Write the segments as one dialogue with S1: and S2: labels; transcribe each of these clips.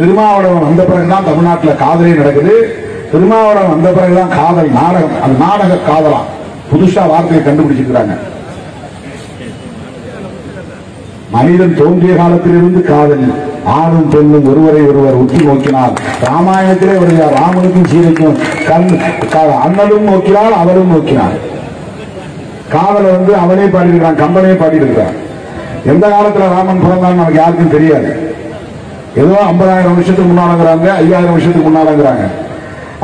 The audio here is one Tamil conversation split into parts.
S1: திருமாவளவன் வந்த பிறகுதான் தமிழ்நாட்டுல காதலே நடக்குது. திருமாவளவன் வந்த பிறகுதான் காதல் நாடகம் அது நாடக காதலாம் புதுசா வார்த்தையை கண்டுபிடிச்சிருக்கிறாங்க. மனிதன் தோன்றிய காலத்திலிருந்து காதல் ஆணும் பெண்ணும் ஒருவரை ஒருவர் உற்று நோக்கினார் ராமாயணத்திலே வருகிறார் ராமனுக்கும் சீதைக்கும் கண் க- அண்ணனும் நோக்கினார் அவரும் நோக்கினார் காதலை வந்து அவனே பாடியிருக்கிறான் கம்பனே பாடியிருக்கிறான். எந்த காலத்துல ராமன் பிறந்தான்னு நமக்கு யாருக்கும் தெரியாது. ஏதோ ஐம்பதாயிரம் வருஷத்துக்கு முன்னாலங்கிறாங்க ஐயாயிரம் வருஷத்துக்கு முன்னாலங்கிறாங்க.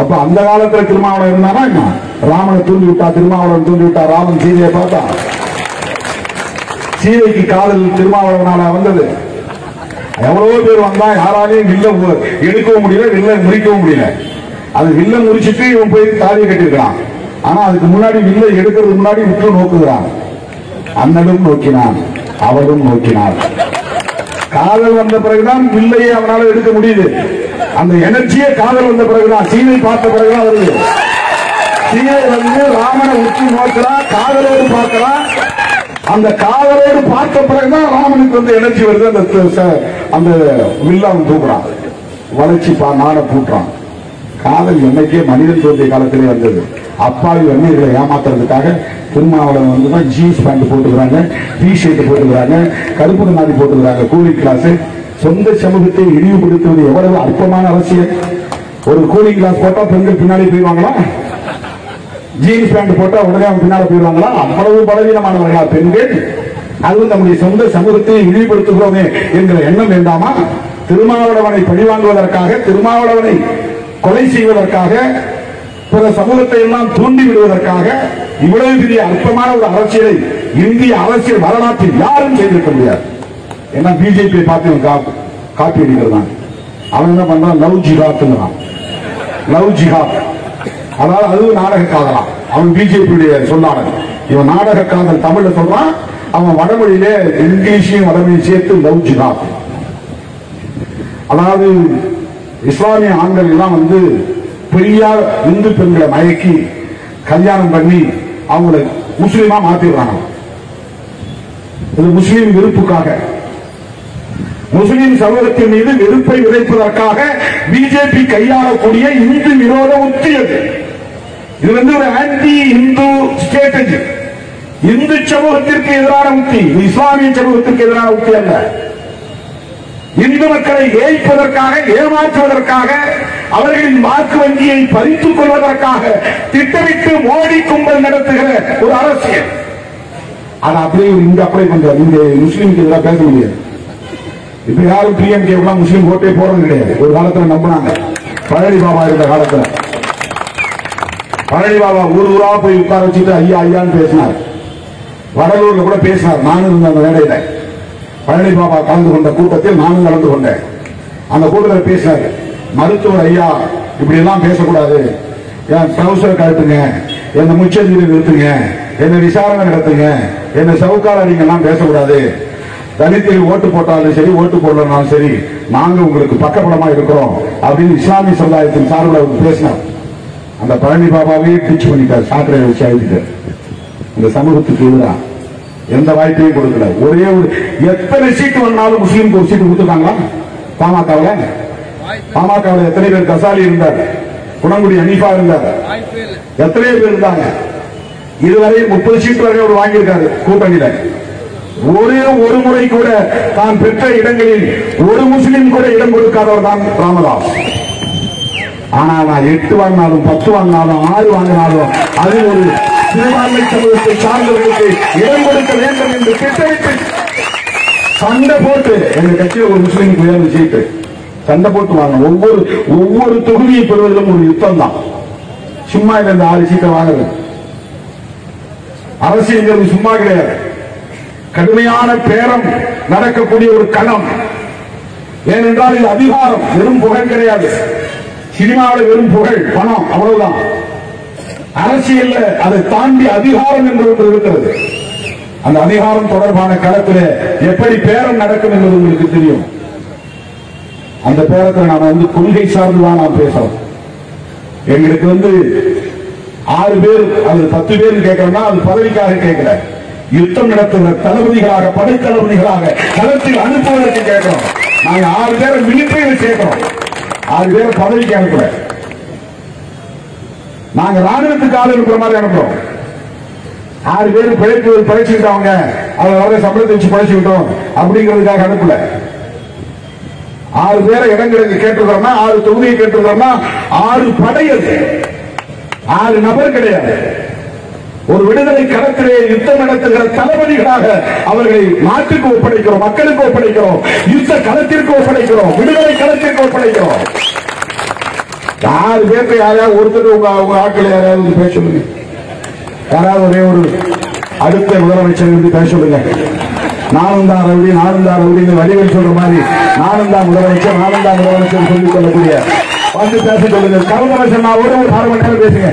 S1: அப்ப அந்த காலத்துல திருமாவளம் இருந்தானா என்ன? ராமனை தூண்டி விட்டா திருமாவளவன் தூண்டி விட்டா ராமன் சீதையை பார்த்தா? சீதைக்கு காதல் திருமாவளவனால வந்தது. எவ்வளவோ பேர் வந்தா யாராலையும் வில்ல எடுக்கவும் முடியல வில்ல முறிக்கவும் முடியல. அது வில்ல முறிச்சிட்டு இவன் போய் தாலி கட்டிருக்கிறான் ஆனா அதுக்கு முன்னாடி வில்ல எடுக்கிறதுக்கு முன்னாடி உற்று நோக்குகிறான். அண்ணனும் நோக்கினான் அவரும் நோக்கினார் காதல் வந்த பிறகுதான் வில்லையை அவனால எடுக்க முடியுது. அந்த எனர்ஜியே காதல் வந்த பிறகுதான். சீனை பார்த்த பிறகுதான் வருது. சீனை வந்து ராமனை உச்சி நோக்கிறா காதலோடு பார்க்கிறா. அந்த காதலோடு பார்த்த பிறகுதான் ராமனுக்கு வந்து எனர்ஜி வருது. அந்த அந்த வில்ல அவன் தூக்குறான். வளர்ச்சி பா நாட பூட்டுறான். காதல் என்னைக்கே மனிதன் தோன்றிய காலத்திலே வந்தது. அப்பாவி வன்னியர்களை ஏமாத்துறதுக்காக திருமாவளவன் வந்து தான் ஜீன்ஸ் பேண்ட் போட்டுக்கிறாங்க டி ஷர்ட் போட்டுக்கிறாங்க கருப்பு கண்ணாடி போட்டுக்கிறாங்க கூலிங் கிளாஸ் சொந்த சமூகத்தை இழிவுபடுத்துவது எவ்வளவு அற்பமான அரசியல் ஒரு கூலிங் கிளாஸ் போட்டா பெண்கள் பின்னாடி போயிடுவாங்களா? ஜீன்ஸ் பேண்ட் போட்டா உடனே அவங்க பின்னால போயிடுவாங்களா? அவ்வளவு பலவீனமானவர்களா பெண்கள்? அதுவும் நம்முடைய சொந்த சமூகத்தை இழிவுபடுத்துகிறோமே என்கிற எண்ணம் வேண்டாமா? திருமாவளவனை பழிவாங்குவதற்காக திருமாவளவனை கொலை செய்வதற்காக பிற சமூகத்தை எல்லாம் தூண்டி விடுவதற்காக இவ்வளவு பெரிய அற்பமான ஒரு அரசியலை இந்திய அரசியல் வரலாற்றில் யாரும் செய்திருக்க முடியாது. ஏன்னா பிஜேபி பார்த்து இவன் கா- காப்பி அடிக்கிறதான். அவன் என்ன பண்றான்? லவ் ஜிஹாத்துங்கிறான் லவ் ஜிஹாத். அதாவது அதுவும் நாடக காதலாம் அவன் பிஜேபியுடைய சொல்லாளர் இவன் நாடக காதல் தமிழ்ல சொல்றான் அவன் வடமொழியிலே இங்கிலீஷையும் வடமொழியும் சேர்த்து லவ் ஜிஹாத். அதாவது இஸ்லாமிய ஆண்கள் எல்லாம் வந்து பெரியா இந்து பெண்களை மயக்கி கல்யாணம் பண்ணி அவங்களை முஸ்லீமா மாத்திடுறாங்க. இது முஸ்லீம் விருப்புக்காக முஸ்லீம் சமூகத்தின் மீது வெறுப்பை விதைப்பதற்காக பிஜேபி கையாளக்கூடிய இந்து விரோத உத்தி அது இது வந்து ஒரு ஆன்டி இந்து ஸ்ட்ராட்டஜி இந்து சமூகத்திற்கு எதிரான உத்தி இஸ்லாமிய சமூகத்திற்கு எதிரான உத்தி அல்ல. இந்து மக்களை ஏய்ப்பதற்காக ஏமாற்றுவதற்காக அவர்களின் வாக்கு வங்கியை பறித்துக் கொள்வதற்காக திட்டமிட்டு மோடி கும்பல் நடத்துகிற ஒரு அரசியல். ஆனா அப்படியே இங்க அப்ளை பண்றாரு இங்க முஸ்லீம்க்கு எதிராக பேச முடியாது. இப்ப யாரும் பிஎம்கே முஸ்லீம் ஓட்டே போறது கிடையாது. ஒரு காலத்துல நம்பினாங்க. பழனி பாபா இருந்த காலத்துல. பழனி பாபா ஊர் ஊரா போய் உட்கார வச்சுட்டு ஐயா ஐயான்னு பேசினார். வடலூர்ல கூட பேசினார். நானும் இருந்த அந்த மேடையில. பழனி பாபா கலந்து கொண்ட கூட்டத்தில் நானும் கலந்து கொண்டேன். அந்த கூட்டத்தில் பேசினார். மருத்துவர் ஐயா இப்படி எல்லாம் பேசக்கூடாது என் ட்ரௌசர் கழுத்துங்க என்ன முச்சந்திரி நிறுத்துங்க. என்ன விசாரணை நடத்துங்க. என்ன சவுக்கார நீங்க எல்லாம் பேசக்கூடாது. தலித்தில் ஓட்டு போட்டாலும் சரி ஓட்டு போடலனாலும் சரி நாங்க உங்களுக்கு பக்கபலமா இருக்கிறோம் அப்படின்னு இஸ்லாமிய சமுதாயத்தின் சார்பில் அவர் பேசினார். அந்த பழனி பாபாவே டீச் பண்ணிட்டார். சாக்கடை வச்சு எழுதிட்டார் இந்த சமூகத்துக்கு எதிராக எந்த வாய்ப்பையும் கொடுக்கல. ஒரே ஒரு எத்தனை சீட்டு வேணாலும் முஸ்லீமுக்கு ஒரு சீட்டு கொடுத்துருக்காங்களா? பாமகவுல? பாமகவுல எத்தனை பேர் கசாலி இருந்தார்? குணங்குடி அனிஃபா இருந்தார். எத்தனை பேர் இருந்தாங்க. இதுவரை முப்பது சீட்டு வரை அவர் வாங்கியிருக்காரு கூட்டணியில. ஒரே ஒரு முறை கூட தான் பெற்ற இடங்களில் ஒரு முஸ்லீம் கூட இடம் கொடுக்காதவர் தான் ராமதாஸ். ஆனா நான் எட்டு வாங்கினாலும் பத்து வாங்கினாலும் ஆறு வாங்கினாலும் அது ஒரு சிறுபான்மை சமூகத்தை சார்ந்தவர்களுக்கு இடம் கொடுக்க வேண்டும் என்று திட்டமிட்டு சண்டை போட்டு எங்க கட்சியில் ஒரு முஸ்லீம் வேறு சீட்டு சண்டை போட்டு வாங்க. ஒவ்வொரு ஒவ்வொரு தொகுதியை பெறுவதிலும் ஒரு யுத்தம் தான். சும்மா இல்லை இந்த ஆறு சீட்டை வாங்குறது அரசியல் சும்மா கிடையாது. கடுமையான பேரம் நடக்கக்கூடிய ஒரு களம் ஏனென்றால் இது அதிகாரம் வெறும் புகழ் கிடையாது. சினிமாவில் வெறும் புகழ் பணம் அவ்வளவுதான். அரசியல்ல அதை தாண்டி அதிகாரம் என்று ஒன்று இருக்கிறது. அந்த அதிகாரம் தொடர்பான களத்தில் எப்படி பேரம் நடக்கும் என்பது உங்களுக்கு தெரியும். அந்த பேரத்தில் நாம வந்து கொள்கை சார்ந்து தான் நாம் பேசுறோம் எங்களுக்கு வந்து ஆறு பேர் அல்லது பத்து பேர் கேட்கறோம்னா அது பதவிக்காக கேட்கல. யுத்தம் நடத்துகிற தளபதிகளாக படைத்தளபதிகளாக களத்தில் அனுப்புவதற்கு கேட்கிறோம். நாங்க ஆறு பேரை மிலிட்டரியில் சேர்க்கிறோம் ஆறு பேரை பதவிக்கு அனுப்புறேன் நாங்க ராணுவத்துக்கு ஆள் இருக்கிற மாதிரி அனுப்புறோம். ஆறு பேர் பிழைப்பு பிழைச்சுக்கிட்டவங்க அதை வர சம்பளத்தை வச்சு பிழைச்சுக்கிட்டோம் அப்படிங்கிறதுக்காக அனுப்பல. ஆறு பேரை இடங்களுக்கு கேட்டிருக்கிறோம்னா ஆறு தொகுதியை கேட்டிருக்கிறோம்னா ஆறு படை அது. ஆறு நபர் கிடையாது. ஒரு விடுதலை களத்திலே யுத்தம் நடத்துகிற தளபதிகளாக அவர்களை நாட்டுக்கு ஒப்படைக்கிறோம் மக்களுக்கு ஒப்படைக்கிறோம் யுத்த களத்திற்கு ஒப்படைக்கிறோம் விடுதலை களத்திற்கு ஒப்படைக்கிறோம். நாலு பேருக்கு யாராவது ஒருத்தர் உங்க உங்க ஆட்கள் யாராவது பேச சொல்லுங்க. யாராவது ஒரே ஒரு அடுத்த முதலமைச்சர் இருந்து பேச சொல்லுங்க. நானும் தான் ரவுடி நானும் தான் ரவுடி வடிவில் சொல்ற மாதிரி நானும் தான் முதலமைச்சர் நானும் தான் முதலமைச்சர் சொல்லிக் கொள்ளக்கூடிய வந்து பேச சொல்லுங்க. கருமரசன் நான் ஒரு ஒரு அரை மணி நேரம் பேசுங்க.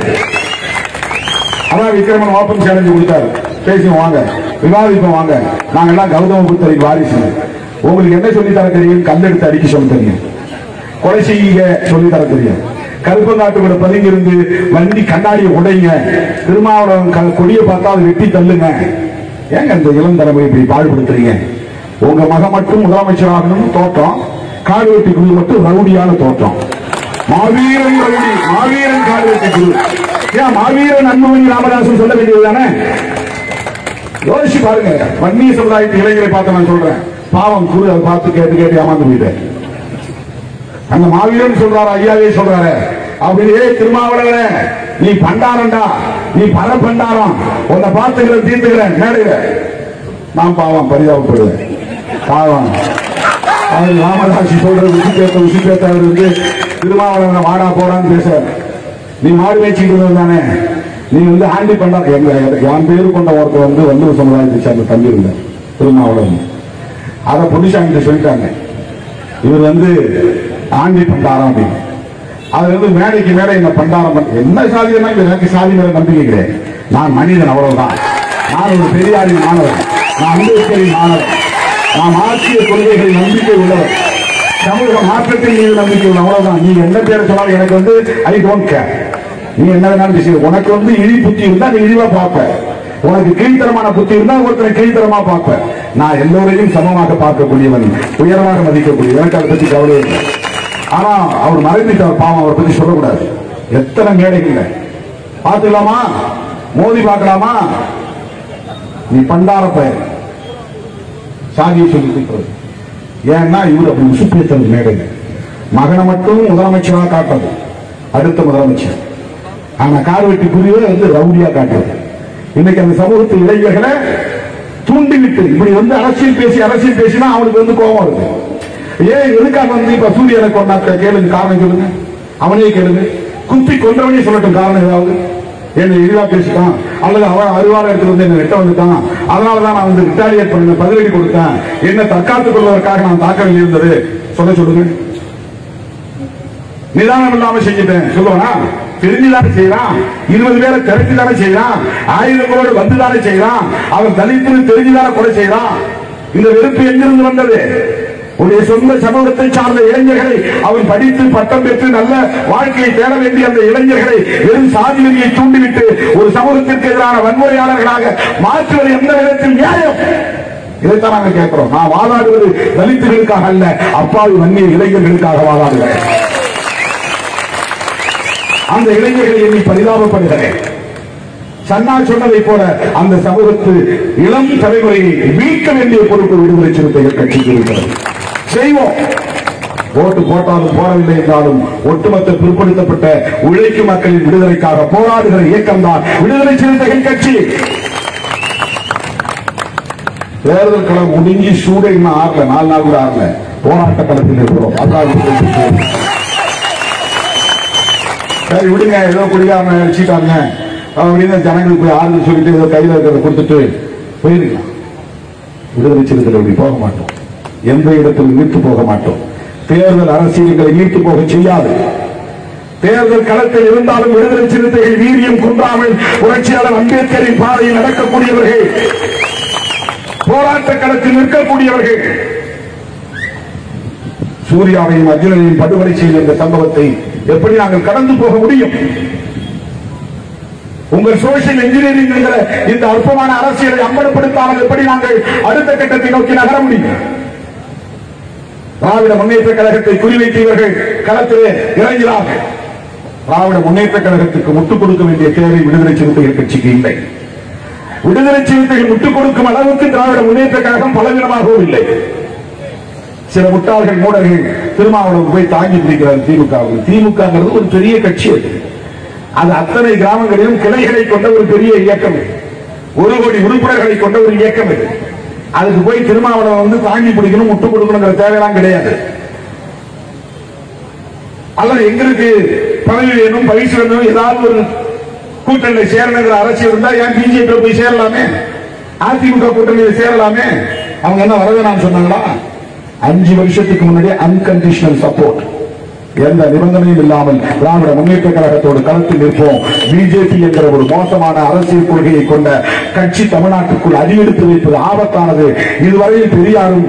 S1: அதான் விக்ரமன் ஓப்பன் சேலஞ்சு கொடுத்தாரு. பேசுவோம் வாங்க. விவாதிப்போம் வாங்க. நாங்க எல்லாம் கௌதம புத்தரின் வாரிசு. உங்களுக்கு என்ன சொல்லித்தர தெரியும்? கல்லெடுத்து அடிக்க சொல்ல தெரியும். கொலை செய்ய சொல்லித்தர தெரியும். தெரியும் கருப்பங்காட்டு கூட பதுங்கி இருந்து வண்டி கண்ணாடியை உடைங்க. திருமாவளவன் க- கொடியை பார்த்தா அதை வெட்டி தள்ளுங்க. ஏங்க இந்த இளம் தலைமை இப்படி பாடுபடுத்துறீங்க? உங்க மகன் மட்டும் முதலமைச்சராகணும் தோற்றம். காடு வெட்டி குழு மட்டும் ரவுடியான தோற்றம். மாவீரன் ரவுடி மாவீரன் காடு வெட்டி குழு. ஏன் மாவீரன் அன்புமணி ராமதாசன் சொல்ல வேண்டியதுதானே யோசிச்சு பாருங்க. வன்னிய சமுதாயத்து இளைஞரை பார்த்து நான் சொல்றேன். பாவம் குழு அதை பார்த்து கேட்டு கேட்டு ஏமாந்து போயிட்டேன் அந்த மாவீரன் சொல்றாரு ஐயாவே சொல்றாரு. அப்படின்னு ஏய் திருமாவளவனே நீ பண்டாரண்டா நீ பர பண்டாரம் உன்னை பார்த்துக்கிறேன் தீர்த்துக்கிறேன். மேடையில. நான் பாவம் பரிதாபப்படுவேன். பாவம். அது ராமதாசி சொல்ற உசிப்பேத்த உசிப்பேத்த அவர் வந்து திருமாவளவனை வாடா போடான்னு பேச நீ மாடு மேய்ச்சிட்டு தானே. நீ வந்து ஆண்டி பண்ணா எங்க என் பேரு கொண்ட ஒருத்தர் வந்து வந்து சமுதாயத்தை சேர்ந்த தம்பி இருந்தார் திருமாவளவன். அதை பொன்னிசாமி சொல்லிட்டாங்க. இவர் வந்து ஆண்டி பண்டாரம் அப்படின்னு. அதுல வந்து மேடைக்கு மேடை என்ன பண்டாரம் என்ன சாதியமா எனக்கு சாதி மேல நம்பிக்கை கிடையாது நான் மனிதன் அவ்வளவுதான். நான் ஒரு பெரியாரின் மாணவர் நான் அம்பேத்கரின் மாணவர் நான் ஆட்சிய கொள்கைகளில் நம்பிக்கை உள்ளவர் சமூக மாற்றத்தின் மீது நம்பிக்கை உள்ள அவ்வளவுதான். நீ என்ன பேரை சொன்னாலும் எனக்கு வந்து ஐ டோன்ட் கேர் நீ என்ன வேணாலும் பேசு உனக்கு வந்து இழி புத்தி இருந்தா நீ இழிவா பார்ப்ப. உனக்கு கீழ்த்தரமான புத்தி இருந்தா ஒருத்தரை கீழ்த்தரமா பார்ப்ப. நான் எல்லோரையும் சமமாக பார்க்கக்கூடியவன் உயரமாக மதிக்கக்கூடிய எனக்கு அதை பத்தி கவலை இல்லை. ஆனா அவர் மறைந்துட்டார். பாவம் அவரை பத்தி சொல்லக்கூடாது. எத்தனை மேடைகள் பார்த்துக்கலாமா? மோதி பார்க்கலாமா? நீ பண்டார பெயர் சாதியை சொல்லி கொடுக்கிறது ஏன்னா இவர் அப்படி உசுப்பேத்தல் மேடைங்க மகனை மட்டும் முதலமைச்சராக காட்டது அடுத்த முதலமைச்சர். ஆனா கார்வெட்டி புரிவே வந்து ரவுடியா காட்டுறது. இன்னைக்கு அந்த சமூகத்து இளைஞர்களை தூண்டிவிட்டு இப்படி வந்து அரசியல் பேசி அரசியல் பேசினா அவனுக்கு வந்து கோபம் வருது. ஏன் எதுக்காக வந்து இப்ப சூரியனை கொண்டா கேளுங்க காரணம் சொல்லுங்க. அவனே கேளுங்க. குத்தி கொண்டவனே சொல்லட்டும் காரணம் ஏதாவது? என்னை இழிவா பேசிட்டான். அல்லது அவன் அறிவாளர் எடுத்து வந்து என்ன வெட்ட வந்துட்டான். அதனாலதான் நான் வந்து ரிட்டாலியேட் பண்ண பதிலடி கொடுத்தேன். என்ன தற்காத்துக் கொள்வதற்காக நான் தாக்க வேண்டியிருந்தது சொல்ல சொல்லுங்க. நிதானம் இல்லாம செஞ்சுட்டேன். சொல்லுவானா? தெரிஞ்சுதானே செய்யறான். இருபது பேரை திரட்டி தானே செய்யறான். ஆயுதங்களோடு வந்து தானே செய்யறான். அவன் தலித்துன்னு தெரிஞ்சுதானே கொலை செய்யறான். இந்த வெறுப்பு எங்கிருந்து வந்தது? உடைய சொந்த சமூகத்தை சார்ந்த இளைஞர்களை அவன் படித்து பட்டம் பெற்று நல்ல வாழ்க்கையை தேட வேண்டிய அந்த இளைஞர்களை வெறும் சாதி வெறியை தூண்டிவிட்டு ஒரு சமூகத்திற்கு எதிரான வன்முறையாளர்களாக மாற்றுவது எந்த விதத்தில் நியாயம்? இதைத்தான் நாங்கள் கேட்கிறோம். நான் வாதாடுவது தலித்துகளுக்காக அல்ல அப்பாவி வன்னிய இளைஞர்களுக்காக வாதாடுகிறேன். அந்த இளைஞர்களை எண்ணி பரிதாபப்படுகிறேன். சன்னா சொன்னதை போல அந்த சமூகத்து இளம் தலைமுறையை மீட்க வேண்டிய பொறுப்பு விடுதலை சிறுத்தைகள் கட்சிக்கு இருக்கிறது. செய்வோம். ஓட்டு போட்டாலும் போடவில்லை என்றாலும் ஒட்டுமொத்த பிற்படுத்தப்பட்ட உழைக்கும் மக்களின் விடுதலைக்காக போராடுகிற இயக்கம் தான் விடுதலை சிறுத்தைகள் கட்சி. தேர்தல் களம் முடிஞ்சு சூட இன்னும் ஆறல நாலு நாள் கூட ஆறல. போராட்ட களத்தில் இருக்கிறோம். அதான் சரி விடுங்க. ஏதோ குடிக்காம அடிச்சுட்டாங்க. அப்படின்னு ஜனங்களுக்கு போய் ஆறுதல் சொல்லிட்டு ஏதோ கையில் இருக்கிறத கொடுத்துட்டு போயிருக்கலாம். விடுதலை சிறுத்தைகள் அப்படி போக மாட்டோம். எந்த இடத்தில் நீர்த்து போக மாட்டோம். தேர்தல் அரசியல்களை நீர்த்து போக செய்யாது. தேர்தல் களத்தில் இருந்தாலும் விடுதலை சிறுத்தைகள் வீரியம் குன்றாமல் புரட்சியாளர் அம்பேத்கரின் பாதையில் நடக்கக்கூடியவர்கள் போராட்ட களத்தில் நிற்கக்கூடியவர்கள் சூர்யாவையும் அர்ஜுனனையும் படுகொலை செய்த இந்த சம்பவத்தை எப்படி நாங்கள் கடந்து போக முடியும்? உங்கள் சோசியல் இன்ஜினியரிங் என்கிற இந்த அற்பமான அரசியலை அம்பலப்படுத்தாமல் எப்படி நாங்கள் அடுத்த கட்டத்தை நோக்கி நகர முடியும்? திராவிட முன்னேற்ற கழகத்தை குறிவைத்து இவர்கள் களத்திலே இறங்கினார்கள். திராவிட முன்னேற்ற கழகத்துக்கு முட்டுக் கொடுக்க வேண்டிய தேவை விடுதலை சிறுத்தைகள் கட்சிக்கு இல்லை. விடுதலை சிறுத்தைகள் முட்டுக் கொடுக்கும் அளவுக்கு திராவிட முன்னேற்ற கழகம் பலவீனமாகவும் இல்லை. சில முட்டாள்கள் மூடர்கள் திருமாவளவு போய் தாங்கி பிடிக்கிறார் திமுக திமுகங்கிறது ஒரு பெரிய கட்சி அது. அது அத்தனை கிராமங்களிலும் கிளைகளை கொண்ட ஒரு பெரிய இயக்கம் ஒரு கோடி உறுப்பினர்களை கொண்ட ஒரு இயக்கம் இது அதுக்கு போய் திருமாவளவன் வந்து தாங்கி பிடிக்கணும் முட்டு கொடுக்கணுங்கிற தேவையெல்லாம் கிடையாது. அல்லது எங்களுக்கு பதவி வேணும் பரிசு வேணும் ஏதாவது ஒரு கூட்டணியில் சேரணுங்கிற அரசியல் இருந்தா ஏன் பிஜேபி போய் சேரலாமே? அதிமுக கூட்டணியில் சேரலாமே? அவங்க என்ன வரவேணாம்னு சொன்னாங்களா? அஞ்சு வருஷத்துக்கு முன்னாடி அன்கண்டிஷனல் சப்போர்ட் எந்த நிபந்தனையும் இல்லாமல் திராவிட முன்னேற்ற கழகத்தோடு களத்தில் நிற்போம். பிஜேபி என்கிற ஒரு மோசமான அரசியல் கொள்கையை கொண்ட கட்சி தமிழ்நாட்டுக்குள் அடியெடுத்து வைப்பது ஆபத்தானது. இதுவரையில் பெரியாரும்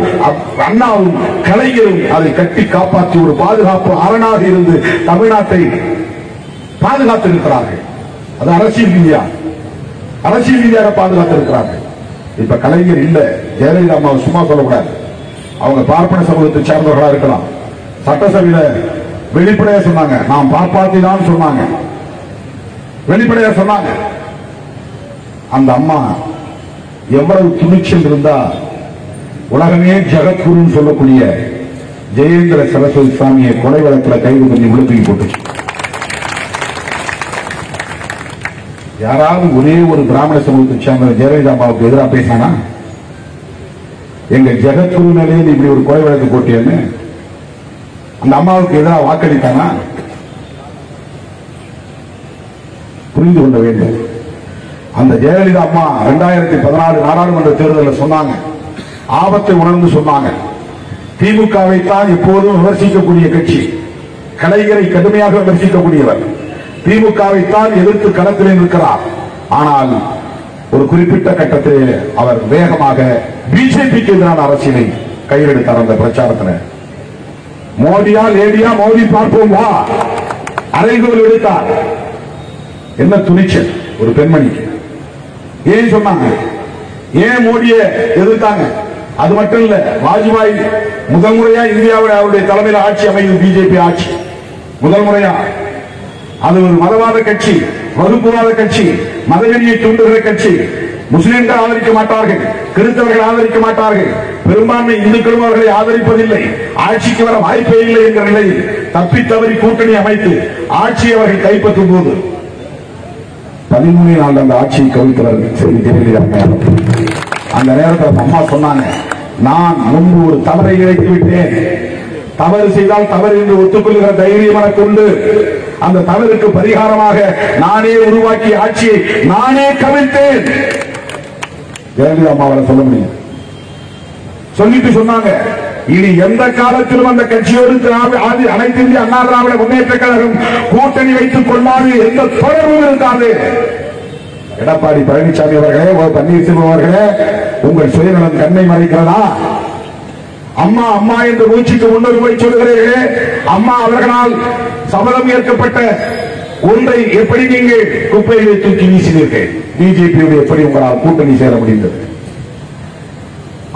S1: அண்ணாவும் கலைஞரும் அதை கட்டி காப்பாற்றி ஒரு பாதுகாப்பு அரணாக இருந்து தமிழ்நாட்டை பாதுகாத்திருக்கிறார்கள் அது அரசியல் ரீதியா? அரசியல் ரீதியாக பாதுகாத்திருக்கிறார்கள் இப்ப கலைஞர் இல்ல. ஜெயலலிதா அம்மாவை சும்மா சொல்லக்கூடாது. அவங்க பார்ப்பன சமூகத்தை சேர்ந்தவர்களா இருக்கலாம். சட்டசபையில வெளிப்படையா சொன்னாங்க. நாம் பாப்பாத்தி தான் சொன்னாங்க. வெளிப்படையா சொன்னாங்க. அந்த அம்மா எவ்வளவு துணிச்சல் இருந்தா உலகமே ஜெகத்குருன்னு சொல்லக்கூடிய ஜெயேந்திர சரஸ்வதி சுவாமியை கொலை வழக்கில் கைது பண்ணி விழுப்பி போட்டுச்சு. யாராவது ஒரே ஒரு பிராமண சமூகத்தை சேர்ந்த ஜெயலலிதா அம்மாவுக்கு எதிராக பேசினானா? எங்க ஜெகத்குரு மேலே இப்படி ஒரு கொலை வழக்கு போட்டியன்னு அந்த அம்மாவுக்கு எதிராக வாக்களித்தானா புரிந்து கொள்ள வேண்டும். அந்த ஜெயலலிதா அம்மா இரண்டாயிரத்தி பதினாலு நாடாளுமன்ற தேர்தலில் சொன்னாங்க. ஆபத்தை உணர்ந்து சொன்னாங்க. திமுகவை தான் எப்போதும் விமர்சிக்கக்கூடிய கட்சி. கலைஞரை கடுமையாக விமர்சிக்கக்கூடியவர். திமுகவை தான் எதிர்த்து களத்தில் நிற்கிறார். ஆனால் ஒரு குறிப்பிட்ட கட்டத்தில் அவர் வேகமாக பிஜேபிக்கு எதிரான அரசியலை கையில் அந்த பிரச்சாரத்தில். மோடியா லேடியா மோடி பார்ப்போம் வா. அறைகோல் எடுத்தார். என்ன துணிச்சல் ஒரு பெண்மணிக்கு. ஏன் சொன்னாங்க? ஏன் மோடிய எதிர்த்தாங்க? அது மட்டும் இல்ல வாஜ்பாய் முதல் முறையா இந்தியாவில் அவருடைய தலைமையில் ஆட்சி அமையும் பிஜேபி ஆட்சி. முதல் முறையா அது ஒரு மதவாத கட்சி வகுப்புவாத கட்சி மதவெறியை தூண்டுகிற கட்சி. முஸ்லிம்கள் ஆதரிக்க மாட்டார்கள் கிறிஸ்தவர்கள் ஆதரிக்க மாட்டார்கள். பெரும்பான்மை இந்துக்களும் அவர்களை ஆதரிப்பதில்லை. ஆட்சிக்கு வர வாய்ப்பே இல்லை என்ற நிலையில் தப்பி தவறி கூட்டணி அமைத்து ஆட்சியை அவர்கள் கைப்பற்றும் போது பதிமூணு நாள் அந்த ஆட்சியை கவித்தவர்கள் செய்தி அந்த நேரத்தில் அம்மா சொன்னாங்க நான் முன்பு ஒரு தவறை இழைத்து விட்டேன் தவறு செய்தால் தவறு என்று ஒத்துக்கொள்கிற தைரியம் எனக்கு உண்டு. அந்த தவறுக்கு பரிகாரமாக நானே உருவாக்கிய ஆட்சியை நானே கவிழ்த்தேன். ஜெயலலிதா அம்மாவால சொல்ல முடியும் சொல்லிட்டு சொன்னாங்க. இனி எந்த காலத்திலும் அந்த கட்சியோடு திராவிட ஆதி- அனைத்து இந்திய அண்ணா திராவிட முன்னேற்ற கழகம் கூட்டணி வைத்துக் கொள்ளாது எந்த தொடர்பும் இருக்காது. எடப்பாடி பழனிசாமி அவர்களே பன்னீர்செல்வம் அவர்களே உங்கள் சுயநலம் கண்ணை மறைக்கிறதா? அம்மா அம்மா என்று மூச்சுக்கு முன்னுரிமை சொல்கிறீர்களே அம்மா அவர்களால் சபதம் ஏற்கப்பட்ட ஒன்றை எப்படி நீங்கள் குப்பைகளை தூக்கி வீசினீர்கள்? பிஜேபியோடு எப்படி உங்களால் கூட்டணி சேர முடிந்தது?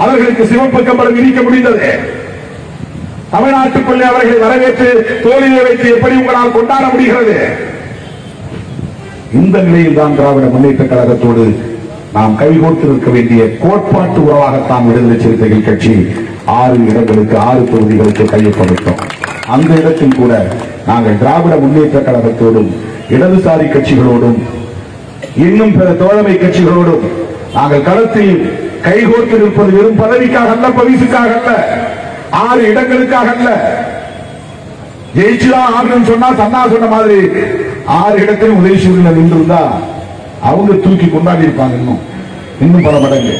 S1: அவர்களுக்கு சிவப்பு கம்பளம் விதிக்க முடிந்தது. தமிழ்நாட்டுக்குள்ளே அவர்களை வரவேற்று தோழியை வைத்து எப்படி உங்களால் கொண்டாட முடிகிறது? இந்த நிலையில் தான் திராவிட முன்னேற்ற கழகத்தோடு நாம் கைகோர்த்திருக்க வேண்டிய கோட்பாட்டு உறவாகத்தான் விடுதலை சிறுத்தைகள் கட்சி ஆறு இடங்களுக்கு ஆறு தொகுதிகளுக்கு கையொப்பமிட்டோம். அந்த இடத்தில் கூட நாங்கள் திராவிட முன்னேற்ற கழகத்தோடும் இடதுசாரி கட்சிகளோடும் இன்னும் பிற தோழமை கட்சிகளோடும் நாங்கள் களத்தில் கைகோர்த்து நிற்பது வெறும் பதவிக்காக அல்ல பவிசுக்காக அல்ல ஆறு இடங்களுக்காக அல்ல ஜெயிச்சுதான் ஆகணும்னு சொன்னா சன்னா சொன்ன மாதிரி ஆறு இடத்திலும் உதவி சூழ்நிலை நின்றிருந்தா அவங்க தூக்கி கொண்டாடி இருப்பாங்க இன்னும். இன்னும் பல மடங்கு.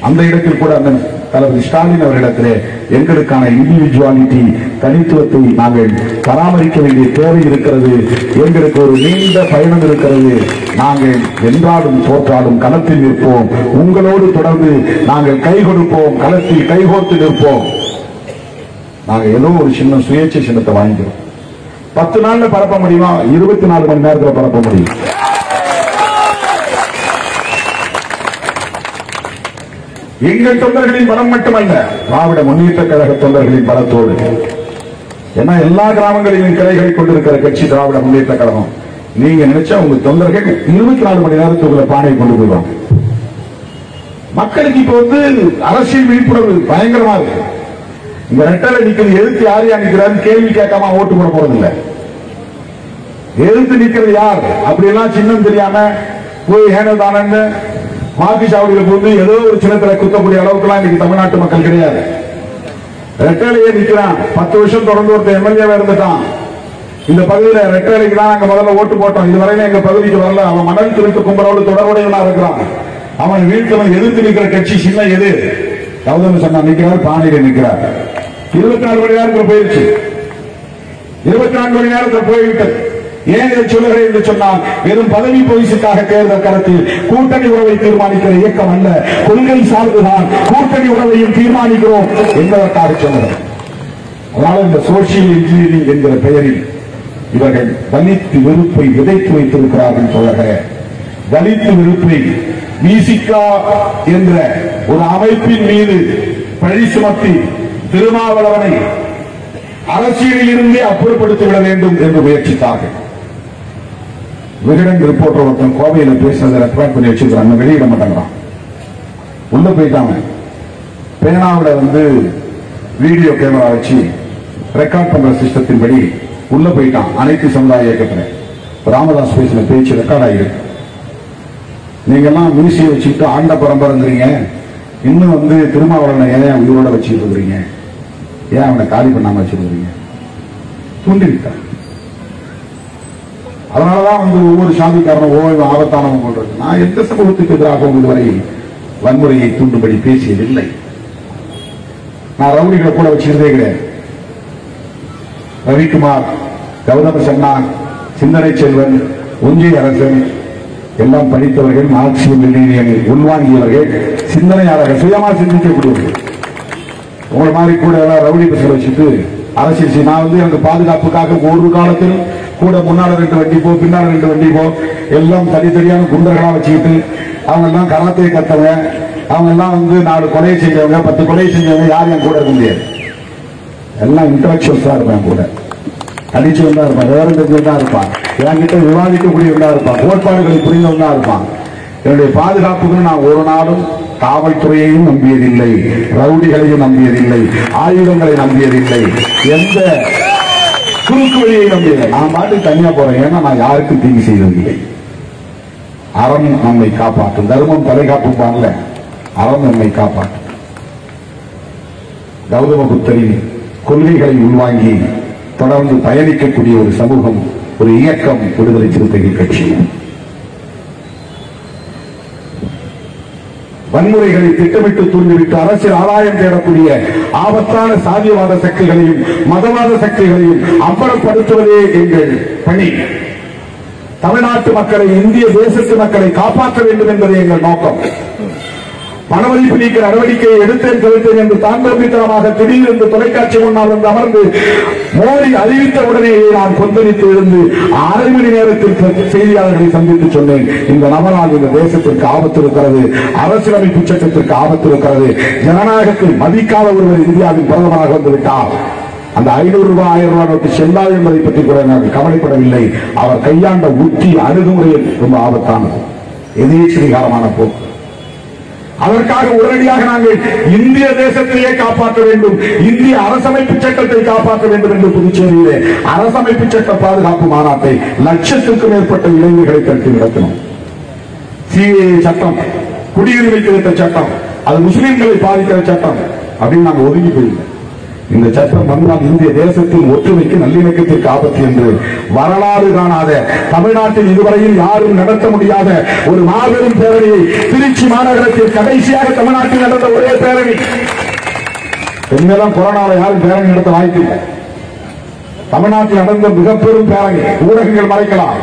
S1: அந்த இடத்தில் கூட அந்த தளபதி ஸ்டாலின் அவர்களிடத்திலே எங்களுக்கான இண்டிவிஜுவாலிட்டி தனித்துவத்தை நாங்கள் பராமரிக்க வேண்டிய தேவை இருக்கிறது. எங்களுக்கு ஒரு நீண்ட பயணம் இருக்கிறது. நாங்கள் வென்றாலும் தோற்றாலும் களத்தில் நிற்போம். உங்களோடு தொடர்ந்து நாங்கள் கை கொடுப்போம். களத்தில் கைகோர்த்து நிற்போம். நாங்க ஏதோ ஒரு சின்ன சுயேட்சை சின்னத்தை வாங்கிக்கிறோம். பத்து நாள்ல பரப்ப முடியுமா? இருபத்தி நாலு மணி நேரத்துல பரப்ப முடியும். எங்கள் தொண்டர்களின் பலம் மட்டுமல்ல திராவிட முன்னேற்ற கழக தொண்டர்களின் பலத்தோடு. ஏன்னா எல்லா கிராமங்களிலும் கிளைகளை கொண்டிருக்கிற கட்சி திராவிட முன்னேற்ற கழகம். நீங்க நினைச்சா உங்க தொண்டர்கள் இருபத்தி நாலு மணி நேரத்துக்குள்ள பானை கொண்டு போயிடுவாங்க. மக்களுக்கு இப்ப வந்து அரசியல் விழிப்புணர்வு பயங்கரமா இருக்கு. இந்த ரெட்டலை நிக்கிறது எதிர்த்து யார் யார் நிக்கிறாரு கேள்வி கேட்காம ஓட்டு போட போறது இல்ல எதிர்த்து நிக்கிறது யார்? அப்படி எல்லாம் சின்னம் தெரியாம போய் ஏனதானன்னு வாக்குச்சாவடியில் போது ஏதோ ஒரு சின்னத்தில் குத்தக்கூடிய அளவுக்குலாம் இன்னைக்கு தமிழ்நாட்டு மக்கள் கிடையாது. ரெட்டலையே நிக்கிறான். பத்து வருஷம் தொடர்ந்து ஒருத்தர் எம்எல்ஏவா இருந்துட்டான். இந்த பகுதியில ரெட்டலைக்கு தான் நாங்க முதல்ல ஓட்டு போட்டோம். வரையில எங்க பகுதிக்கு வரல. அவன் மணல் திருட்டு கும்பலோடு தொடர்புடையவனா இருக்கிறான். அவன் வீழ்த்தவன் எதிர்த்து நிற்கிற கட்சி சின்ன எது? கௌதம் சொன்னா நிற்கிறார் பானையில நிற்கிறார் இருபத்தி நாலு மணி நேரத்தில் போயிருச்சு. இருபத்தி நான்கு மணி நேரத்தில் போய்விட்டது. ஏன் இதை சொல்லுகிறேன் என்று சொன்னால் வெறும் பதவி பொய்சுக்காக தேர்தல் களத்தில் கூட்டணி உறவை தீர்மானிக்கிற இயக்கம் அல்ல. கொள்கை சார்ந்துதான் கூட்டணி உறவையும் தீர்மானிக்கிறோம் என்பதற்காக சொன்னது. அதனால இந்த சோசியல் இன்ஜினியரிங் என்கிற பெயரில் இவர்கள் தலித்து வெறுப்பை விதைத்து வைத்திருக்கிறார்கள் சொல்லுகிற தலித்து வெறுப்பை விசிகா என்ற ஒரு அமைப்பின் மீது பழி சுமத்தி திருமாவளவனை அரசியலில் இருந்தே அப்புறப்படுத்தி விட வேண்டும் என்று முயற்சித்தார்கள். விகடன் ரிப்போர்ட்டர் ஒருத்தன் கோவையில பேசுறதை ரெக்கார்ட் பண்ணி வச்சிருக்கிறாங்க வெளியிட மாட்டாங்கிறான் உள்ள போயிட்டாங்க. பேனாவில் வந்து வீடியோ கேமரா வச்சு ரெக்கார்ட் பண்ற சிஸ்டத்தின் படி உள்ள போயிட்டான். அனைத்து சமுதாய இயக்கத்துல. ராமதாஸ் பேசின பேச்சு ரெக்கார்ட் ஆகிருக்கு நீங்க எல்லாம் மியூசியம் வச்சுக்கிட்டு ஆண்ட பரம்பரைங்கிறீங்க. இன்னும் வந்து திருமாவளவனை ஏன் உயிரோட வச்சுட்டு இருக்கிறீங்க? ஏன் அவனை காலி பண்ணாம வச்சிருக்கிறீங்க தூண்டிவிட்டான். அதனாலதான் வந்து ஒவ்வொரு சாதிக்காரனும் ஒவ்வொரு ஆபத்தானவங்க கொண்டிருக்கு நான் எந்த சமூகத்துக்கு எதிராக இதுவரை வன்முறையை தூண்டும்படி பேசியதில்லை. நான் ரவுடிகளை கூட வச்சிருந்தே கிடையாது. ரவிக்குமார் கௌதம சன்னா சிந்தனை செல்வன் ஒன்றிய அரசன் எல்லாம் படித்தவர்கள் மார்க்சியம் லெனினியம் உள்வாங்கியவர்கள் சிந்தனையாளர்கள் சுயமா சிந்திக்கக்கூடியவர்கள் உங்களை மாதிரி கூட எல்லாம் ரவுடி பசங்களை வச்சுட்டு அரசியல் செய்ய- நான் வந்து எனக்கு பாதுகாப்புக்காக ஒரு காலத்தில் கூட முன்னால ரெண்டு வண்டி போ பின்னால ரெண்டு வண்டி போ எல்லாம் தனித்தனியான குண்டர்களா வச்சுக்கிட்டு அவங்க எல்லாம் கராத்தே கத்தவங்க அவங்க எல்லாம் வந்து நாலு கொலையை செஞ்சவங்க பத்து கொலையை செஞ்சவங்க யாரும் என் கூட இருக்க முடியாது. எல்லாம் இன்டலெக்சுவல்ஸ் தான் இருப்பேன் கூட. அடிச்சவன் தான் இருப்பான் விவரம் தெரிஞ்சவன் தான் இருப்பான். என்கிட்ட விவாதிக்கக்கூடியவன் தான் இருப்பான் கோட்பாடுகளை புரிந்தவன் இருப்பான். என்னுடைய பாதுகாப்புக்கு நான் ஒரு நாளும் காவல்துறையையும் நம்பியதில்லை ரவுடிகளையும் நம்பியதில்லை ஆயுதங்களை நம்பியதில்லை. எந்த குறுக்கு வழியை நம்பியதில்லை நான் பாட்டு தனியா போறேன். ஏன்னா நான் யாருக்கும் தீங்கு செய்ததில்லை. அறம் நம்மை காப்பாற்றும். தர்மம் தலை காப்புப்பான்ல அறம் நம்மை காப்பாற்றும். கௌதம புத்தரின் கொள்கைகளை உள்வாங்கி தொடர்ந்து பயணிக்கக்கூடிய ஒரு சமூகம் ஒரு இயக்கம் விடுதலை சிறுத்தைகள் கட்சி வன்முறைகளை திட்டமிட்டு தூண்டிவிட்டு அரசியல் ஆதாயம் தேடக்கூடிய ஆபத்தான சாதியவாத சக்திகளையும் மதவாத சக்திகளையும் அம்பலப்படுத்துவதே எங்கள் பணி. தமிழ்நாட்டு மக்களை இந்திய தேசத்து மக்களை காப்பாற்ற வேண்டும் என்பதே எங்கள் நோக்கம். பணமதிப்பு நீக்க நடவடிக்கையை எடுத்தேன் கவிழ்த்தேன் என்று தாண்டவத்தனமாக திடீரென்று தொலைக்காட்சி முன்னால் வந்து அமர்ந்து மோடி அறிவித்த உடனேயே நான் கொந்தளித்து இருந்து அரை மணி நேரத்தில் செய்தியாளர்களை சந்தித்து சொன்னேன். இந்த நபரால் இந்த தேசத்திற்கு ஆபத்து இருக்கிறது அரசியலமைப்பு சட்டத்திற்கு ஆபத்து இருக்கிறது. ஜனநாயகத்தை மதிக்காத ஒருவர் இந்தியாவின் பிரதமராக வந்துவிட்டார். அந்த ஐநூறு ரூபாய் ஆயிரம் ரூபாய் நோட்டு செல்லாது என்பதை பற்றி கூட நாங்கள் கவலைப்படவில்லை. அவர் கையாண்ட உத்தி அணுகுமுறை ரொம்ப ஆபத்தானது. எதிர்ச்சிகாரமான போக்கு. அதற்காக உடனடியாக நாங்கள் இந்திய தேசத்தையே காப்பாற்ற வேண்டும். இந்திய அரசமைப்பு சட்டத்தை காப்பாற்ற வேண்டும் என்று புதுச்சேரியிலே அரசமைப்பு சட்ட பாதுகாப்பு மாநாட்டை லட்சத்திற்கும் மேற்பட்ட இளைஞர்களை கருத்து நடத்தினோம். சிஏ சட்டம் குடியுரிமை திருத்த சட்டம் அது முஸ்லிம்களை பாதிக்கிற சட்டம் அப்படின்னு நாங்கள் ஒதுங்கி போயிருந்தோம். இந்த சட்டம் வந்தால் இந்திய தேசத்தின் ஒற்றுமைக்கு நல்லிணக்கத்திற்கு ஆபத்து என்று வரலாறு காணாத தமிழ்நாட்டில் இதுவரையில் யாரும் நடத்த முடியாத ஒரு மாபெரும் பேரணியை திருச்சி மாநகரத்தில் கடைசியாக தமிழ்நாட்டில் நடந்த ஒரே பேரணி. இனிமேதான் கொரோனாவில் யாரும் பேரணி நடத்த வாய்ப்பு தமிழ்நாட்டில் நடந்த மிக பெரும் பேரணி ஊடகங்கள் மறைக்கலாம்.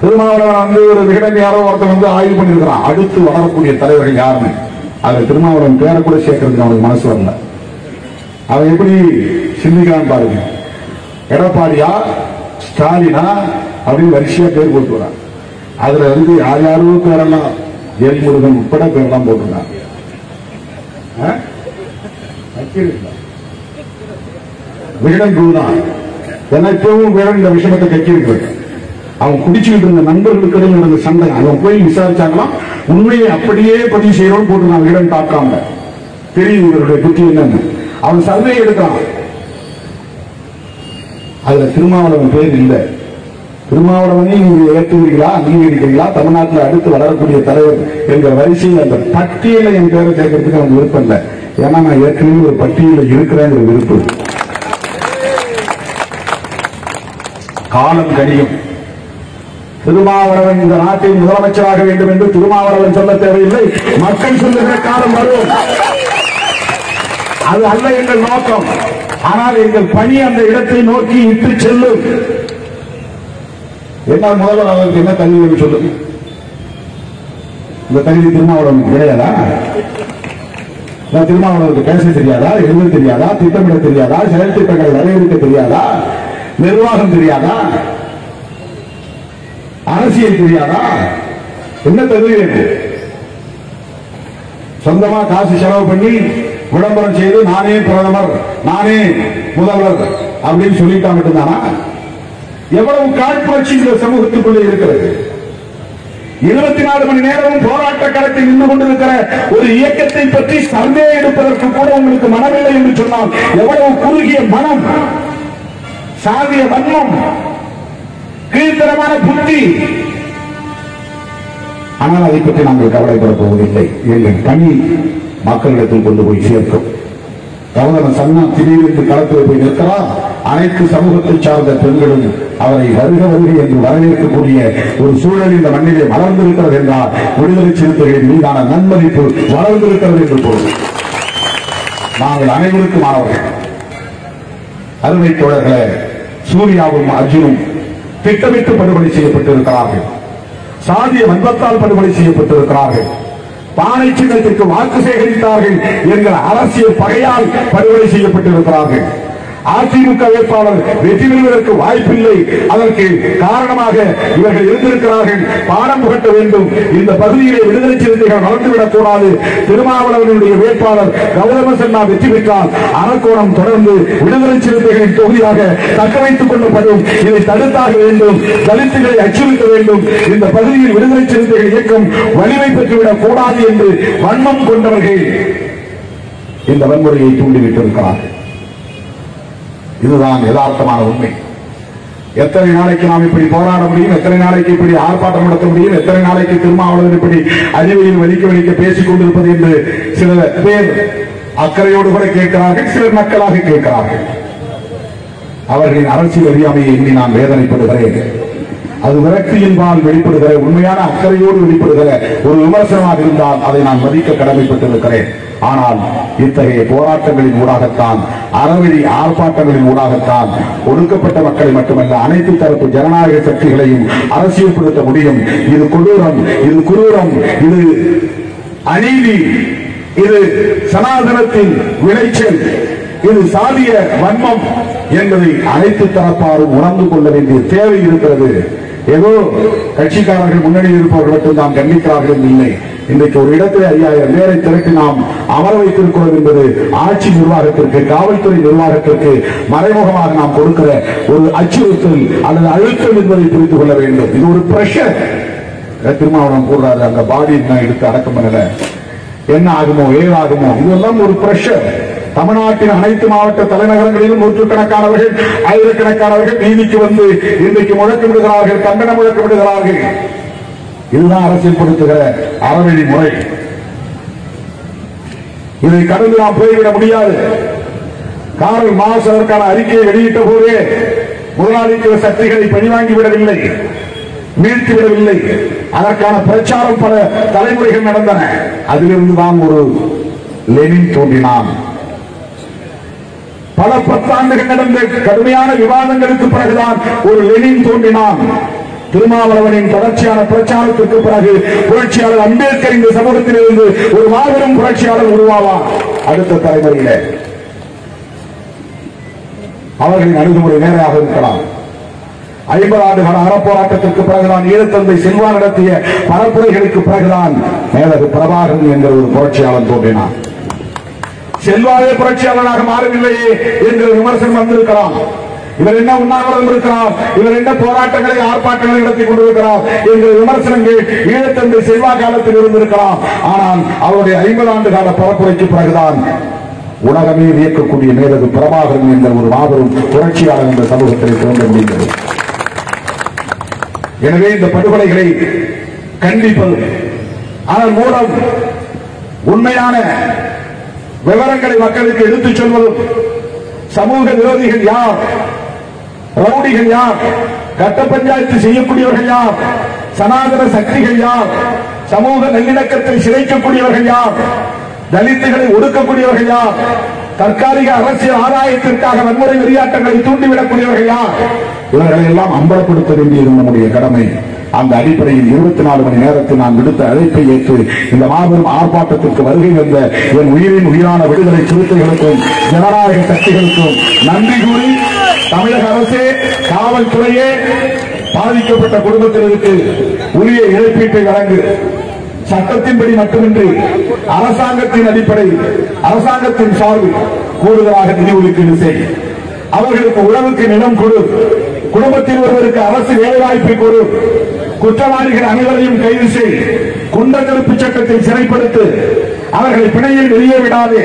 S1: திருமாவளவன் வந்து ஒரு விகடன் யாரோ ஒருத்தன் வந்து ஆய்வு பண்ணியிருக்கிறான். அடுத்து வளரக்கூடிய தலைவர்கள் யாருன்னு. அதுல திருமாவளவன் பேரை கூட சேர்க்கறதுக்கு அவனுக்கு மனசு வரல. அவன் எப்படி சிந்திக்கிறான் பாருங்க. எடப்பாடியா ஸ்டாலினா அப்படின்னு வரிசையா பேர் போட்டு வரான். அதுல இருந்து யார் யாரோ பேரெல்லாம் ஜெயமுருகன் உட்பட பேரெல்லாம் போட்டிருக்காங்க விகடன் குருதான் எனக்கும் விகடன் இந்த விஷயத்தை கக்கியிருக்கிறது அவன் குடிச்சுக்கிட்டு இருந்த நண்பர்களுக்கு இடையில் நடந்த சண்டை. அவன் போய் விசாரிச்சாங்களாம் உண்மையை அப்படியே பதிவு செய்யறோம் போட்டு நான் விகடன் பார்க்காம தெரியும் இவருடைய புத்தி என்னன்னு. அவன் சர்வே எடுக்கிறான். அதுல திருமாவளவன் பேர் இல்லை. திருமாவளவனை நீங்க ஏற்றுவீர்களா அங்கீகரிக்கிறீங்களா தமிழ்நாட்டில் அடுத்து வளரக்கூடிய தலைவர் என்ற வரிசையில் அந்த பட்டியலை என் பேரை சேர்க்கறதுக்கு அவங்க விருப்பம் இல்லை. ஏன்னா நான் ஏற்கனவே ஒரு பட்டியலில் இருக்கிறேங்கிற விருப்பம் காலம் கடியும். திருமாவளவன் இந்த நாட்டின் முதலமைச்சராக வேண்டும் என்று திருமாவளவன் சொல்ல தேவையில்லை. மக்கள் சொல்லுகிற காலம் வரும். அது அல்ல எங்கள் நோக்கம். ஆனால் எங்கள் பணி அந்த இடத்தை நோக்கி இட்டு செல்லும் என்ன முதல்வர் அவருக்கு என்ன தகுதி என்று சொல்லுங்க. இந்த தகுதி திருமாவளவன் கிடையாதா? நான் திருமாவளவருக்கு பேச தெரியாதா? எழுத தெரியாதா? திட்டமிட தெரியாதா? செயல் திட்டங்களை வரையறுக்க தெரியாதா? நிர்வாகம் தெரியாதா? அரசியல் தெரியாதா? என்ன தகுதி இருக்கு சொந்தமா காசு செலவு பண்ணி விளம்பரம் செய்து நானே பிரதமர் நானே முதல்வர் அப்படின்னு சொல்லிட்டா மட்டும்தானா? எவ்வளவு காழ்ப்புணர்ச்சி இந்த சமூகத்துக்குள்ளே இருக்கிறது. இருபத்தி நாலு மணி நேரமும் போராட்ட களத்தில் நின்று கொண்டிருக்கிற ஒரு இயக்கத்தை பற்றி சர்வே எடுப்பதற்கு கூட உங்களுக்கு மனமில்லை என்று சொன்னால் எவ்வளவு குறுகிய மனம் சாதிய வன்மம் கீழ்த்தரமான புத்தி. ஆனால் அதை பற்றி நாங்கள் கவலைப்பட போவதில்லை. எங்கள் பணி மக்களிடத்தில் கொண்டு போய் சேர்க்கும். கவர்னர் சன்னா திடீரென்று களத்தில் போய் நிற்கிறார் அனைத்து சமூகத்தை சார்ந்த பெண்களும் அவரை வருக வருக என்று வரவேற்கக்கூடிய ஒரு சூழல் இந்த மண்ணிலே வளர்ந்திருக்கிறது என்றால் விடுதலை சிறுத்தைகளின் மீதான நன்மதிப்பு வளர்ந்திருக்கிறது என்று பொருள். நாங்கள் அனைவருக்கும் மாணவர்கள் அருமை தோழர்களே சூர்யாவும் அர்ஜுனும் திட்டமிட்டு படுகொலை செய்யப்பட்டிருக்கிறார்கள். சாதிய வன்பத்தால் படுகொலை செய்யப்பட்டிருக்கிறார்கள். பானை சின்னத்திற்கு வாக்கு சேகரித்தார்கள் என்கிற அரசியல் பகையால் படுகொலை செய்யப்பட்டிருக்கிறார்கள். அதிமுக வேட்பாளர் வெற்றி பெறுவதற்கு வாய்ப்பில்லை. அதற்கு காரணமாக இவர்கள் இருந்திருக்கிறார்கள். பாடம் புகட்ட வேண்டும். இந்த பகுதியிலே விடுதலை சிறுத்தைகள் வளர்ந்துவிடக் கூடாது. திருமாவளவனுடைய வேட்பாளர் கௌதம சென்னா வெற்றி பெற்றால் அரக்கோணம் தொடர்ந்து விடுதலை சிறுத்தைகளின் தொகுதியாக தக்க வைத்துக் கொள்ளப்படும் இதை தடுத்தாக வேண்டும். தலித்துகளை அச்சுறுத்த வேண்டும். இந்த பகுதியில் விடுதலை சிறுத்தைகள் இயக்கம் வலிமை பெற்றுவிடக் கூடாது என்று வன்மம் கொண்டவர்கள் இந்த வன்முறையை தூண்டிவிட்டிருக்கிறார்கள். இதுதான் யதார்த்தமான உண்மை. எத்தனை நாளைக்கு நாம் இப்படி போராட முடியும்? எத்தனை நாளைக்கு இப்படி ஆர்ப்பாட்டம் நடத்த முடியும்? எத்தனை நாளைக்கு திருமாவளவன் இப்படி அறிவையில் வலிக்க வலிக்க பேசிக் கொண்டிருப்பது என்று சில பேர் அக்கறையோடு கூட கேட்கிறார்கள் சிலர் மக்களாக கேட்கிறார்கள். அவர்களின் அரசியல் அறியாமையை எண்ணி நான் வேதனைப்படுகிறேன். அது விரக்தியின்பால் வெளிப்படுகிற உண்மையான அக்கறையோடு வெளிப்படுகிற ஒரு விமர்சனமாக இருந்தால் அதை நான் மதிக்க கடமைப்பட்டிருக்கிறேன். ஆனால் இத்தகைய போராட்டங்களின் ஊடாகத்தான் அறவழி ஆர்ப்பாட்டங்களின் ஊடாகத்தான் ஒடுக்கப்பட்ட மக்களை மட்டுமல்ல அனைத்து தரப்பு ஜனநாயக சக்திகளையும் அரசியல்படுத்த முடியும். இது கொடூரம் இது குரூரம் இது அநீதி இது சனாதனத்தின் விளைச்சல் இது சாதிய வன்மம் என்பதை அனைத்து தரப்பாரும் உணர்ந்து கொள்ள வேண்டிய தேவை இருக்கிறது. ஏதோ கட்சிக்காரர்கள் முன்னணியில் இருப்பவர்கள் மட்டும் நாம் கண்டிக்கிறார்கள் இல்லை. இன்றைக்கு ஒரு இடத்தில் ஐயாயிரம் பேரை திரட்டி நாம் அமர வைத்திருக்கிறோம் என்பது ஆட்சி நிர்வாகத்திற்கு காவல்துறை நிர்வாகத்திற்கு மறைமுகமாக நாம் கொடுக்கிற ஒரு அச்சுறுத்தல் அல்லது அழுத்தல் என்பதை புரிந்து கொள்ள வேண்டும். இது ஒரு பிரஷர் திருமாவளம் கூடுறாரு அந்த பாடி நான் எடுத்து அடக்கம் பண்ணல. என்ன ஆகுமோ ஏதாகுமோ இதெல்லாம் ஒரு பிரஷர் தமிழ்நாட்டின் அனைத்து மாவட்ட தலைநகரங்களிலும் நூற்றுக்கணக்கானவர்கள் ஆயிரக்கணக்கானவர்கள் நீதிக்கு வந்து இன்றைக்கு முழக்கமிடுகிறார்கள் கண்டன முழக்கமிடுகிறார்கள். இதுதான் அரசியல் படுத்துகிற அறவழி முறை. இதை கடந்து நாம் போய்விட முடியாது. காரல் மாஸ் அதற்கான அறிக்கையை வெளியிட்ட போதே முதலாளித்துவ சக்திகளை பணிவாங்கி விடவில்லை வீழ்த்தி விடவில்லை. அதற்கான பிரச்சாரம் பல தலைமுறைகள் நடந்தன. அதிலிருந்து தான் ஒரு லெனின் தோன்றினான். பல பத்தாண்டுகள் நடந்த கடுமையான விவாதங்களுக்கு பிறகுதான் ஒரு லெனின் தோன்றினான். திருமாவளவனின் தொடர்ச்சியான பிரச்சாரத்திற்கு பிறகு புரட்சியாளர் அம்பேத்கர் இந்த சமூகத்தில் இருந்து ஒரு மாபெரும் புரட்சியாளர் உருவாவார். அடுத்த தலைமுறையிலே. அவர்களின் அணுகுமுறை நேராக இருக்கலாம். ஐம்பது ஆண்டுகால அறப்போராட்டத்திற்கு பிறகுதான் ஈழத்தந்தை செல்வா நடத்திய பரப்புரைகளுக்கு பிறகுதான் மேலகு பிரபாகரன் என்ற ஒரு புரட்சியாளன் தோன்றினான். செல்வாயே புரட்சியாளராக மாறவில்லையே என்கிற விமர்சனம் வந்திருக்கலாம். இவர் என்ன உண்ணாவிரதம் இருக்கிறார்? இவர் என்ன போராட்டங்களை ஆர்ப்பாட்டங்களை நடத்தி கொண்டிருக்கிறார் என்கிற விமர்சனங்கள் ஈழத்தந்தை செல்வா காலத்தில் இருந்திருக்கலாம். ஆனால் அவருடைய ஐம்பது ஆண்டு கால பரப்புரைக்கு பிறகுதான் உலகமே வியக்கக்கூடிய மேலது பிரபாகரன் என்ற ஒரு மாபெரும் புரட்சியாளர் இந்த சமூகத்தில் திறந்து முடிந்தது. எனவே இந்த படுகொலைகளை கண்டிப்பது அதன் மூலம் உண்மையான விவரங்களை மக்களுக்கு எடுத்துச் சொல்வதும் சமூக விரோதிகள் யார்? ரவுடிகள் யார்? கட்ட பஞ்சாயத்து செய்யக்கூடியவர்கள் யார்? சனாதன சக்திகள் யார்? சமூக நல்லிணக்கத்தை சிதைக்கக்கூடியவர்கள் யார்? தலித்துகளை ஒடுக்கக்கூடியவர்கள் யார்? தற்காலிக அரசியல் ஆதாயத்திற்காக வன்முறை வெறியாட்டங்களை தூண்டிவிடக்கூடியவர்கள் யார்? இவர்களை எல்லாம் அம்பலப்படுத்த வேண்டியது நம்முடைய கடமை. அந்த அடிப்படையில் இருபத்தி நாலு மணி நேரத்தில் நான் விடுத்த அழைப்பை ஏற்று இந்த மாபெரும் ஆர்ப்பாட்டத்திற்கு வருகை வந்த என் உயிரின் உயிரான விடுதலை சிறுத்தைகளுக்கும் ஜனநாயக சக்திகளுக்கும் நன்றி கூறி தமிழக அரசே காவல்துறையே பாதிக்கப்பட்ட குடும்பத்தினருக்கு உரிய இழப்பீட்டை வழங்கு. சட்டத்தின்படி மட்டுமின்றி அரசாங்கத்தின் அடிப்படை அரசாங்கத்தின் சார்பில் கூடுதலாக நிதி ஒதுக்கீடு செய். அவர்களுக்கு உணவுக்கு நிலம் கொடு. குடும்பத்தில் ஒருவருக்கு அரசு வேலைவாய்ப்பை கொடு. குற்றவாளிகள் அனைவரையும் கைது செய். குண்டர் தடுப்பு சட்டத்தில் சிறைப்படுத்து. அவர்களை பிணையில் வெளியே விடாதே.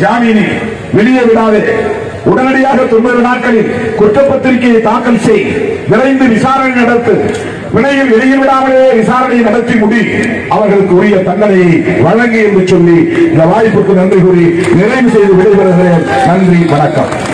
S1: ஜாமீனி வெளியே விடாதே. உடனடியாக தொண்ணூறு நாட்களில் குற்றப்பத்திரிகையை தாக்கல் செய். விரைந்து விசாரணை நடத்து. பிணையில் வெளியே விடாமலே விசாரணை நடத்தி முடி. அவர்களுக்கு உரிய தண்டனையை வழங்கி என்று சொல்லி இந்த வாய்ப்புக்கு நன்றி கூறி நிறைவு செய்து விடைபெறுகிறேன். நன்றி வணக்கம்.